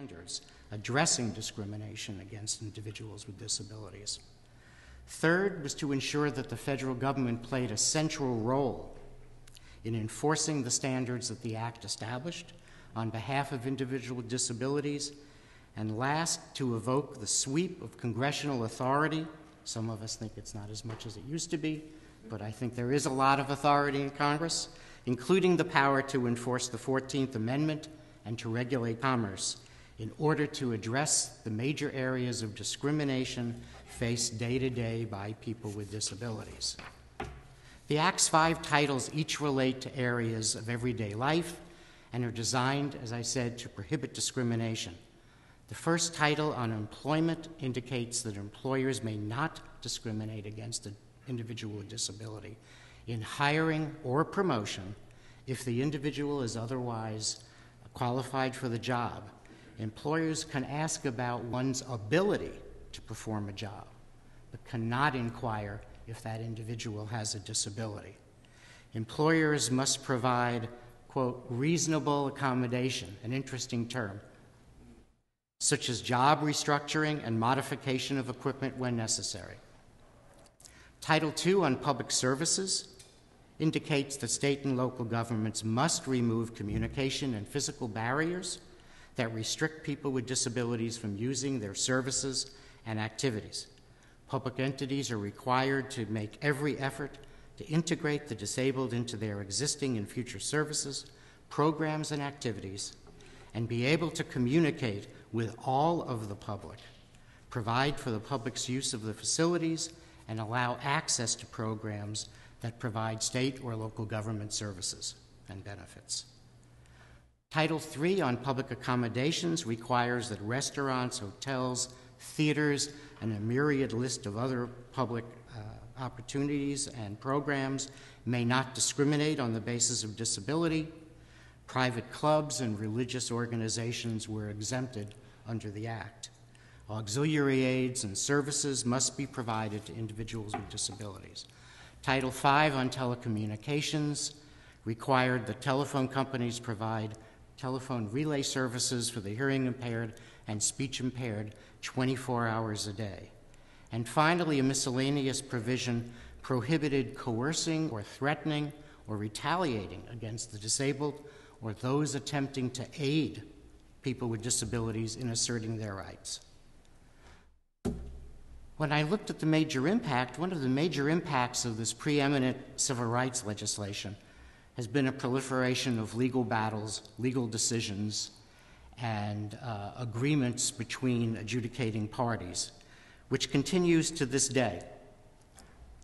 standards addressing discrimination against individuals with disabilities. Third was to ensure that the federal government played a central role in enforcing the standards that the Act established on behalf of individuals with disabilities. And last, to evoke the sweep of congressional authority. Some of us think it's not as much as it used to be, but I think there is a lot of authority in Congress, including the power to enforce the 14th Amendment and to regulate commerce in order to address the major areas of discrimination faced day to day by people with disabilities. The Act's five titles each relate to areas of everyday life and are designed, as I said, to prohibit discrimination. The first title on employment indicates that employers may not discriminate against an individual with a disability in hiring or promotion if the individual is otherwise qualified for the job. Employers can ask about one's ability to perform a job, but cannot inquire if that individual has a disability. Employers must provide, quote, reasonable accommodation, an interesting term, such as job restructuring and modification of equipment when necessary. Title II on public services indicates that state and local governments must remove communication and physical barriers that restrict people with disabilities from using their services and activities. Public entities are required to make every effort to integrate the disabled into their existing and future services, programs, and activities, and be able to communicate with all of the public, provide for the public's use of the facilities, and allow access to programs that provide state or local government services and benefits. Title III on public accommodations requires that restaurants, hotels, theaters, and a myriad list of other public uh, opportunities and programs may not discriminate on the basis of disability. Private clubs and religious organizations were exempted under the Act. Auxiliary aids and services must be provided to individuals with disabilities. Title V on telecommunications required that telephone companies provide telephone relay services for the hearing impaired and speech impaired 24 hours a day. And finally, a miscellaneous provision prohibited coercing or threatening or retaliating against the disabled or those attempting to aid people with disabilities in asserting their rights. When I looked at the major impact, one of the major impacts of this preeminent civil rights legislation has been a proliferation of legal battles, legal decisions, and uh, agreements between adjudicating parties, which continues to this day.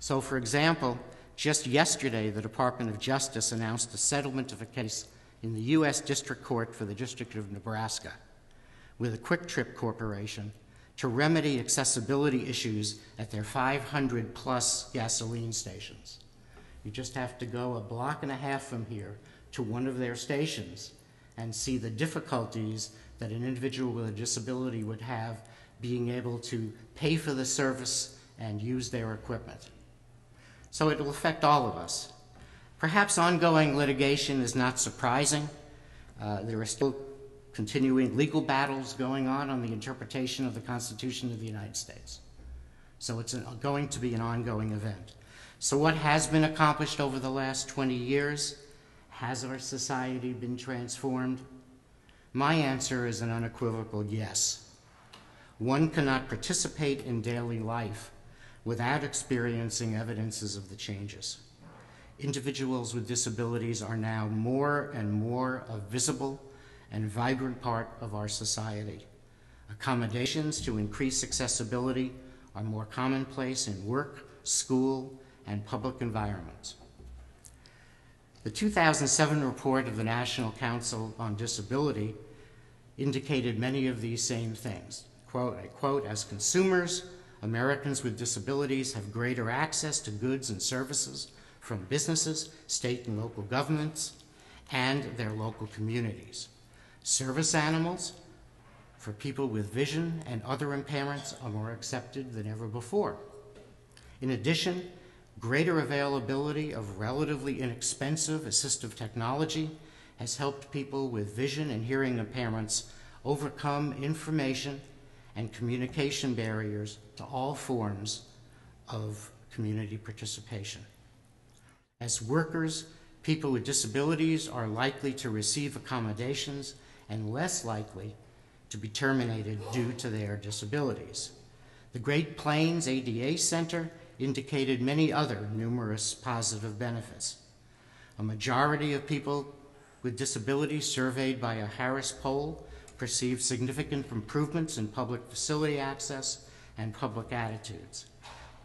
So, for example, just yesterday, the Department of Justice announced a settlement of a case in the U.S. District Court for the District of Nebraska with a QuikTrip Corporation to remedy accessibility issues at their 500 plus gasoline stations. You just have to go a block and a half from here to one of their stations and see the difficulties that an individual with a disability would have being able to pay for the service and use their equipment. So it will affect all of us. Perhaps ongoing litigation is not surprising. Uh, there are still continuing legal battles going on on the interpretation of the Constitution of the United States. So it's going to be an ongoing event. So, what has been accomplished over the last 20 years? Has our society been transformed? My answer is an unequivocal yes. One cannot participate in daily life without experiencing evidences of the changes. Individuals with disabilities are now more and more a visible and vibrant part of our society. Accommodations to increase accessibility are more commonplace in work, school, and public environments. The 2007 report of the National Council on Disability indicated many of these same things. Quote, I quote, as consumers, Americans with disabilities have greater access to goods and services from businesses, state and local governments, and their local communities. Service animals for people with vision and other impairments are more accepted than ever before. In addition, Greater availability of relatively inexpensive assistive technology has helped people with vision and hearing impairments overcome information and communication barriers to all forms of community participation. As workers, people with disabilities are likely to receive accommodations and less likely to be terminated due to their disabilities. The Great Plains ADA Center indicated many other numerous positive benefits. A majority of people with disabilities surveyed by a Harris poll perceived significant improvements in public facility access and public attitudes.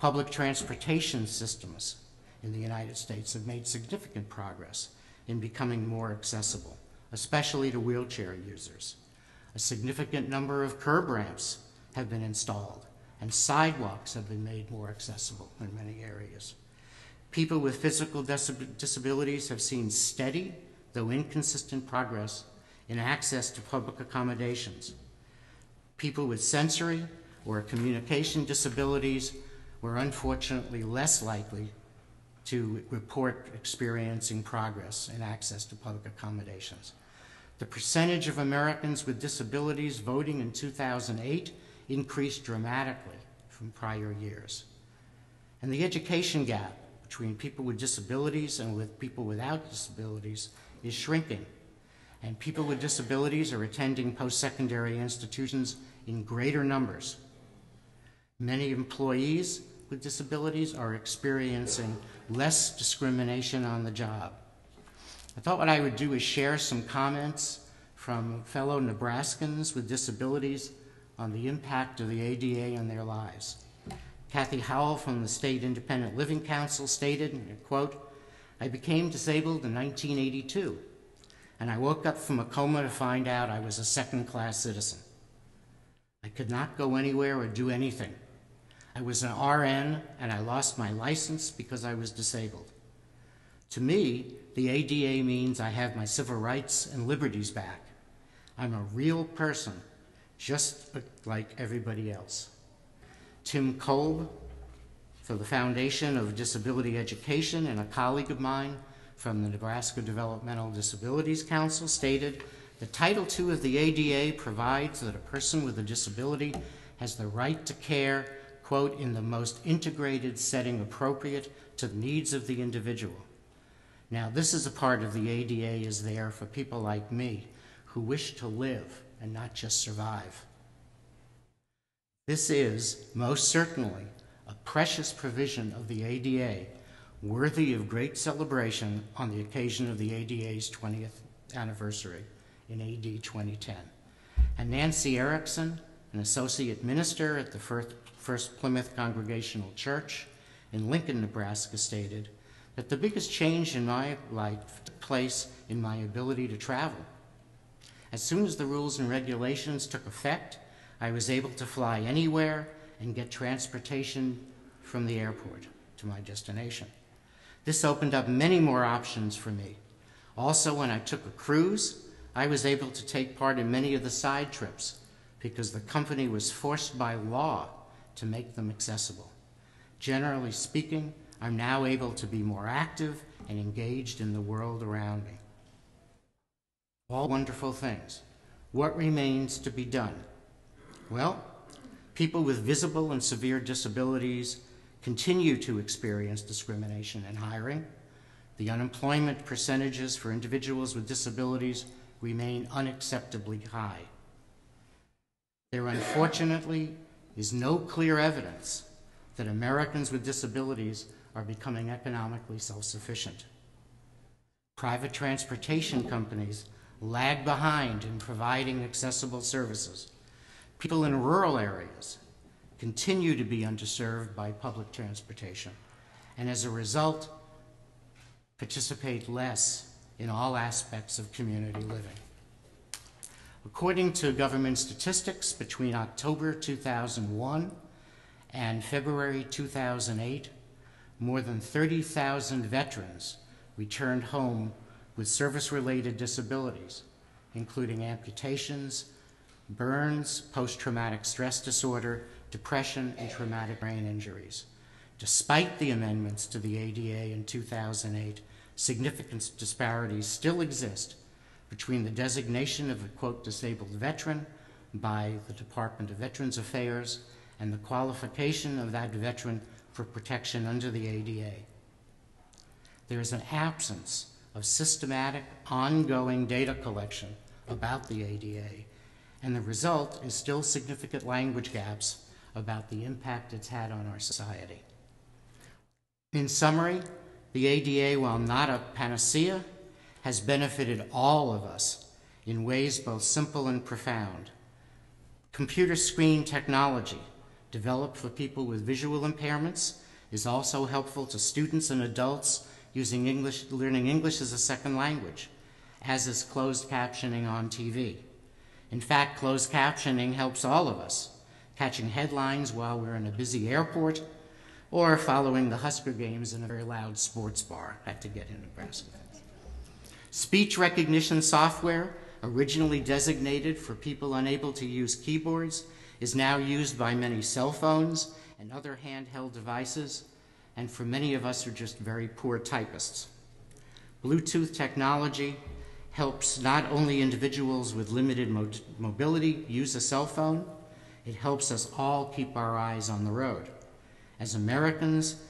Public transportation systems in the United States have made significant progress in becoming more accessible, especially to wheelchair users. A significant number of curb ramps have been installed, and sidewalks have been made more accessible in many areas. People with physical disabilities have seen steady, though inconsistent, progress in access to public accommodations. People with sensory or communication disabilities were unfortunately less likely to report experiencing progress in access to public accommodations. The percentage of Americans with disabilities voting in 2008 increased dramatically from prior years. And the education gap between people with disabilities and with people without disabilities is shrinking. And people with disabilities are attending post secondary institutions in greater numbers. Many employees with disabilities are experiencing less discrimination on the job. I thought what I would do is share some comments from fellow Nebraskans with disabilities on the impact of the ADA on their lives. Kathy Howell from the State Independent Living Council stated, quote, I became disabled in 1982, and I woke up from a coma to find out I was a second class citizen. I could not go anywhere or do anything. I was an RN and I lost my license because I was disabled. To me, the ADA means I have my civil rights and liberties back. I'm a real person, just like everybody else. Tim Kolb for the Foundation of Disability Education and a colleague of mine from the Nebraska Developmental Disabilities Council stated the Title II of the ADA provides that a person with a disability has the right to care quote, in the most integrated setting appropriate to the needs of the individual. Now, this is a part of the ADA is there for people like me who wish to live and not just survive. This is most certainly a precious provision of the ADA worthy of great celebration on the occasion of the ADA's 20th anniversary in AD 2010. And Nancy Erickson, an associate minister at the First Plymouth Congregational Church in Lincoln, Nebraska, stated that the biggest change in my life took place in my ability to travel. As soon as the rules and regulations took effect, I was able to fly anywhere and get transportation from the airport to my destination. This opened up many more options for me. Also, when I took a cruise, I was able to take part in many of the side trips because the company was forced by law to make them accessible. Generally speaking, I'm now able to be more active and engaged in the world around me. All wonderful things. What remains to be done? Well, people with visible and severe disabilities continue to experience discrimination in hiring. The unemployment percentages for individuals with disabilities remain unacceptably high. There unfortunately is no clear evidence that Americans with disabilities are becoming economically self sufficient. Private transportation companies lag behind in providing accessible services. People in rural areas continue to be underserved by public transportation, and as a result, participate less in all aspects of community living. According to government statistics, between October 2001 and February 2008, more than 30,000 veterans returned home with service related disabilities, including amputations, burns, post traumatic stress disorder, depression, and traumatic brain injuries. Despite the amendments to the ADA in 2008, significant disparities still exist between the designation of a quote disabled veteran by the Department of Veterans Affairs and the qualification of that veteran for protection under the ADA. There is an absence of systematic, ongoing data collection about the ADA, and the result is still significant language gaps about the impact it's had on our society. In summary, the ADA, while not a panacea, has benefited all of us in ways both simple and profound. Computer screen technology, developed for people with visual impairments, is also helpful to students and adults using English, learning English as a second language, as is closed captioning on TV. In fact, closed captioning helps all of us, catching headlines while we're in a busy airport or following the Husker games in a very loud sports bar. I had to get in Nebraska. Speech recognition software, originally designated for people unable to use keyboards, is now used by many cell phones and other handheld devices, and for many of us are just very poor typists. Bluetooth technology helps not only individuals with limited mo- mobility use a cell phone, it helps us all keep our eyes on the road. As Americans,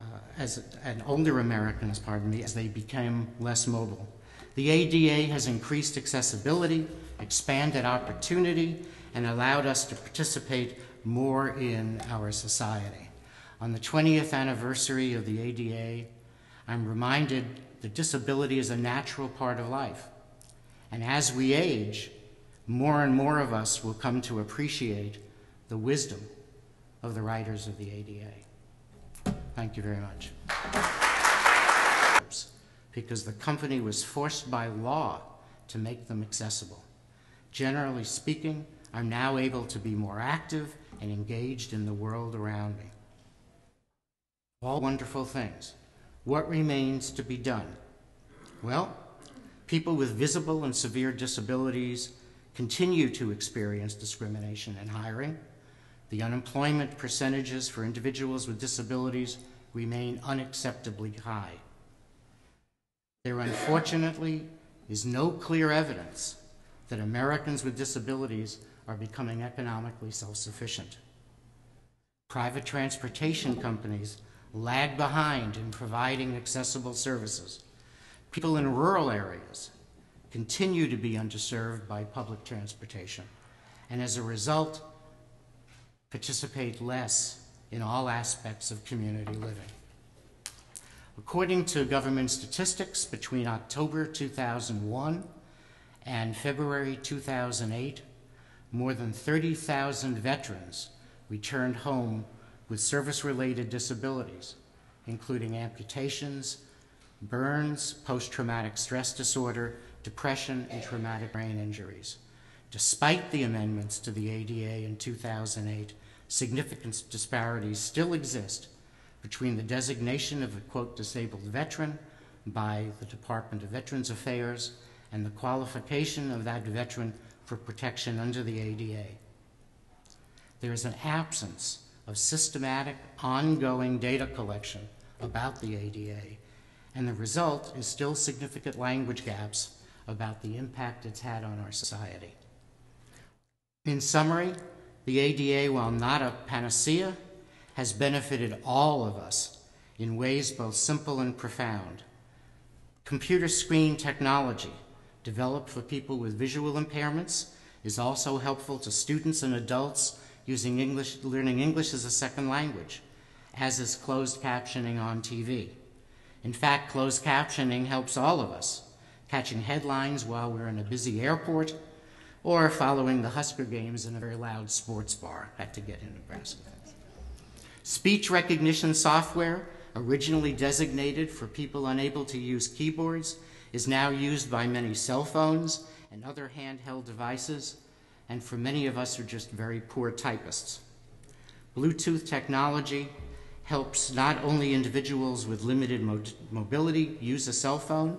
uh, as and older Americans, pardon me, as they became less mobile. The ADA has increased accessibility, expanded opportunity, and allowed us to participate more in our society. On the 20th anniversary of the ADA, I'm reminded that disability is a natural part of life. And as we age, more and more of us will come to appreciate the wisdom of the writers of the ADA. Thank you very much. Because the company was forced by law to make them accessible. Generally speaking, I'm now able to be more active and engaged in the world around me. All wonderful things. What remains to be done? Well, people with visible and severe disabilities continue to experience discrimination in hiring. The unemployment percentages for individuals with disabilities remain unacceptably high. There unfortunately is no clear evidence that Americans with disabilities are becoming economically self sufficient. Private transportation companies lag behind in providing accessible services. People in rural areas continue to be underserved by public transportation, and as a result, participate less in all aspects of community living. According to government statistics, between October 2001 and February 2008, more than 30,000 veterans returned home with service related disabilities, including amputations, burns, post traumatic stress disorder, depression, and traumatic brain injuries. Despite the amendments to the ADA in 2008, significant disparities still exist between the designation of a quote disabled veteran by the Department of Veterans Affairs and the qualification of that veteran for protection under the ADA. There is an absence of systematic, ongoing data collection about the ADA, and the result is still significant language gaps about the impact it's had on our society. In summary, the ADA, while not a panacea, has benefited all of us in ways both simple and profound. Computer screen technology, developed for people with visual impairments, is also helpful to students and adults using English, learning English as a second language, as is closed captioning on TV. In fact, closed captioning helps all of us, catching headlines while we're in a busy airport or following the Husker games in a very loud sports bar. I had to get in Nebraska. Speech recognition software, originally designated for people unable to use keyboards, is now used by many cell phones and other handheld devices, and for many of us are just very poor typists. Bluetooth technology helps not only individuals with limited mo- mobility use a cell phone,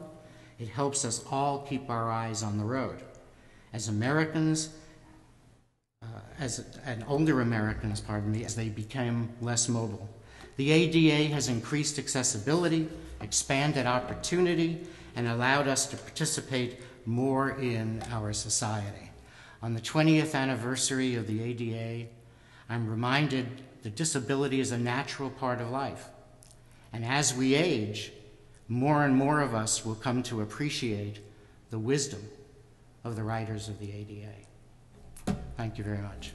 it helps us all keep our eyes on the road. As Americans, uh, as and older Americans, pardon me, as they became less mobile. The ADA has increased accessibility, expanded opportunity, and allowed us to participate more in our society. On the 20th anniversary of the ADA, I'm reminded that disability is a natural part of life. And as we age, more and more of us will come to appreciate the wisdom of the writers of the ADA. Thank you very much.